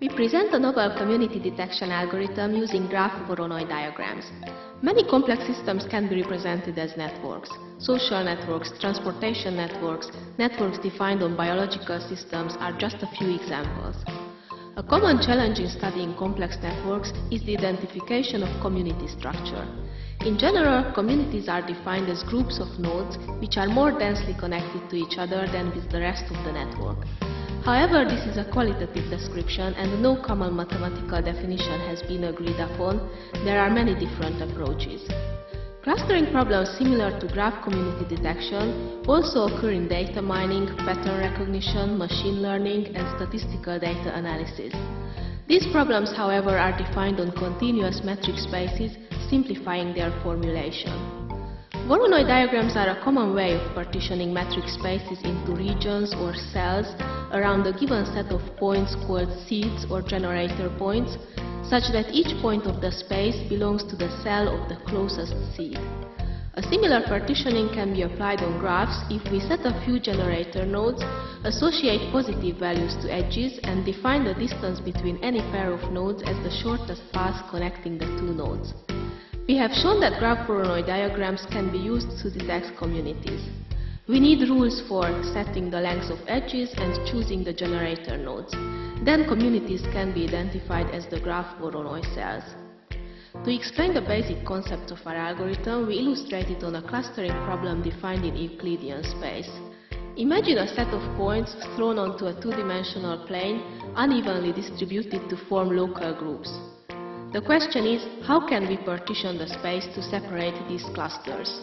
We present a novel community detection algorithm using graph Voronoi diagrams. Many complex systems can be represented as networks. Social networks, transportation networks, networks defined on biological systems are just a few examples. A common challenge in studying complex networks is the identification of community structure. In general, communities are defined as groups of nodes which are more densely connected to each other than with the rest of the network. However, this is a qualitative description and no common mathematical definition has been agreed upon. There are many different approaches. Clustering problems similar to graph community detection also occur in data mining, pattern recognition, machine learning and statistical data analysis. These problems, however, are defined on continuous metric spaces, simplifying their formulation. Voronoi diagrams are a common way of partitioning metric spaces into regions or cells around a given set of points called seeds or generator points, such that each point of the space belongs to the cell of the closest seed. A similar partitioning can be applied on graphs if we set a few generator nodes, associate positive values to edges and define the distance between any pair of nodes as the shortest path connecting the two nodes. We have shown that graph Voronoi diagrams can be used to detect communities. We need rules for setting the length of edges and choosing the generator nodes. Then communities can be identified as the graph Voronoi cells. To explain the basic concept of our algorithm, we illustrate it on a clustering problem defined in Euclidean space. Imagine a set of points thrown onto a two-dimensional plane, unevenly distributed to form local groups. The question is, how can we partition the space to separate these clusters?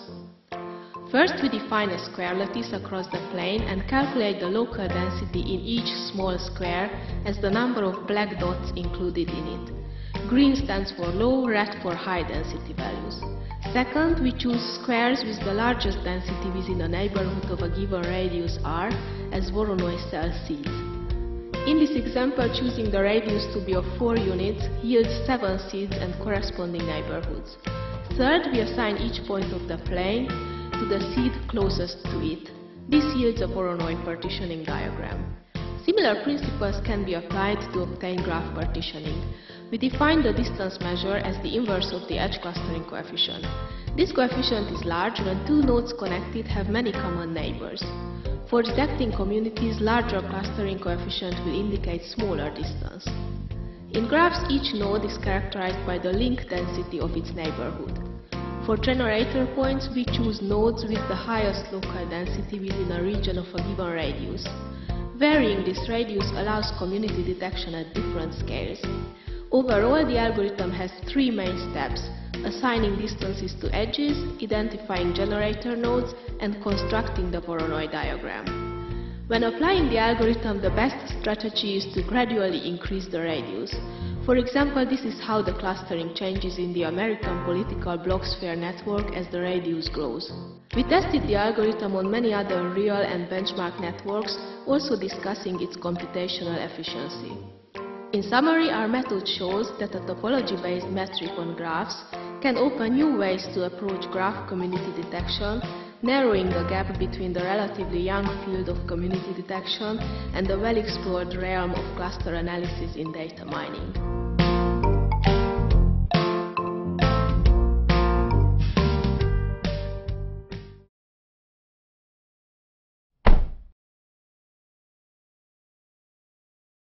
First, we define a square lattice across the plane and calculate the local density in each small square as the number of black dots included in it. Green stands for low, red for high density values. Second, we choose squares with the largest density within a neighborhood of a given radius r as Voronoi cell. In this example, choosing the radius to be of 4 units yields 7 seeds and corresponding neighborhoods. Third, we assign each point of the plane to the seed closest to it. This yields a Voronoi partitioning diagram. Similar principles can be applied to obtain graph partitioning. We define the distance measure as the inverse of the edge clustering coefficient. This coefficient is large when two nodes connected have many common neighbors. For detecting communities, larger clustering coefficient will indicate smaller distance. In graphs, each node is characterized by the link density of its neighborhood. For generator points, we choose nodes with the highest local density within a region of a given radius. Varying this radius allows community detection at different scales. Overall, the algorithm has three main steps, assigning distances to edges, identifying generator nodes, and constructing the Voronoi diagram. When applying the algorithm, the best strategy is to gradually increase the radius. For example, this is how the clustering changes in the American political blogosphere network as the radius grows. We tested the algorithm on many other real and benchmark networks, also discussing its computational efficiency. In summary, our method shows that a topology-based metric on graphs can open new ways to approach graph community detection, narrowing the gap between the relatively young field of community detection and the well-explored realm of cluster analysis in data mining.